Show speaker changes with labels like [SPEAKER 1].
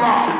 [SPEAKER 1] Now.